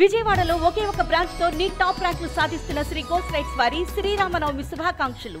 విజయవాడలో ఒకే ఒక బ్రాంచ్తో neat top ర్యాంకులు సాధిస్తున్న శ్రీ గోస్ రైట్స్ వారి శ్రీరామనవమి శుభాకాంక్షలు.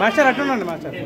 మాస్టర్ అట్టుండండి మాస్టర్.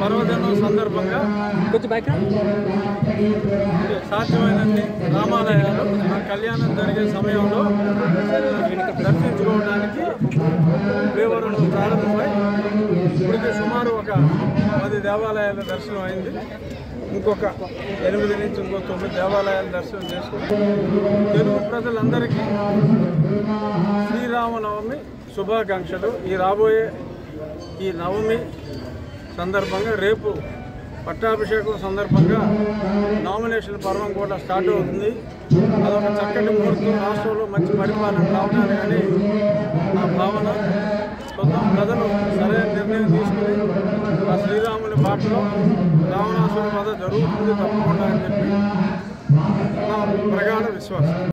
పర్వదినం సందర్భంగా సాధ్యమైనన్ని రామాలయాలు కళ్యాణం జరిగే సమయంలో దర్శించుకోవడానికి దేవరణం ప్రారంభమై ఇప్పటికి సుమారు ఒక దేవాలయాల దర్శనం అయింది. ఇంకొక ఎనిమిది నుంచి ఇంకో తొమ్మిది దేవాలయాల దర్శనం చేసుకుని తెలుగు ప్రజలందరికీ శ్రీరామనవమి శుభాకాంక్షలు. ఈ రాబోయే ఈ నవమి సందర్భంగా రేపు పట్టాభిషేకం సందర్భంగా నామినేషన్ పర్వం కూడా స్టార్ట్ అవుతుంది. అదొక చక్కటి ముహూర్తం రాష్ట్రంలో మంచి పరిపాలన రావడానికి కానీ నా భావన. చూద్దాం ప్రజలు సరైన నిర్ణయం తీసుకుని ఆ శ్రీరాముని బాటలో రావణాసుని వద్ద జరుగుతుంది తప్పకుండా అని చెప్పి నా ప్రగాఢ విశ్వాసం.